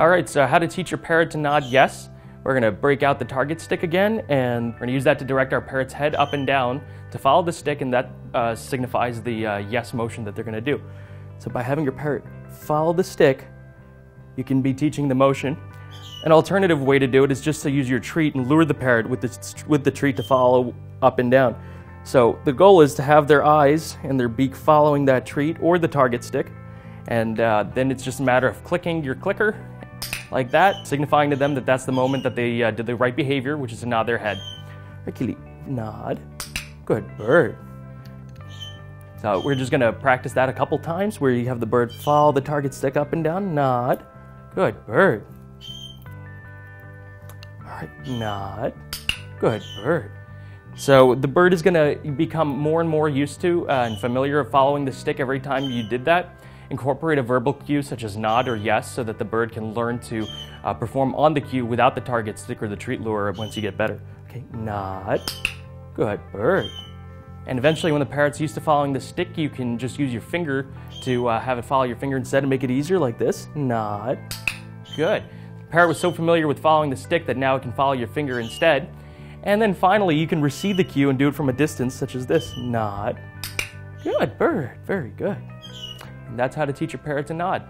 All right, so how to teach your parrot to nod yes. We're gonna break out the target stick again, and we're gonna use that to direct our parrot's head up and down to follow the stick, and that uh, signifies the uh, yes motion that they're gonna do. So by having your parrot follow the stick, you can be teaching the motion. An alternative way to do it is just to use your treat and lure the parrot with the, with the treat to follow up and down. So the goal is to have their eyes and their beak following that treat or the target stick. And uh, then it's just a matter of clicking your clicker like that, signifying to them that that's the moment that they uh, did the right behavior, which is to nod their head. Kili, nod. Good bird. So we're just gonna practice that a couple times where you have the bird follow the target stick up and down, nod. Good bird. All right, nod. Good bird. So the bird is gonna become more and more used to uh, and familiar of following the stick every time you did that. Incorporate a verbal cue such as nod or yes so that the bird can learn to uh, perform on the cue without the target stick or the treat lure once you get better. Okay, nod. Good bird. And eventually, when the parrot's used to following the stick, you can just use your finger to uh, have it follow your finger instead and make it easier like this. Nod. Good. The parrot was so familiar with following the stick that now it can follow your finger instead. And then finally, you can receive the cue and do it from a distance, such as this. Nod. Good bird. Very good. And that's how to teach your parrot to nod.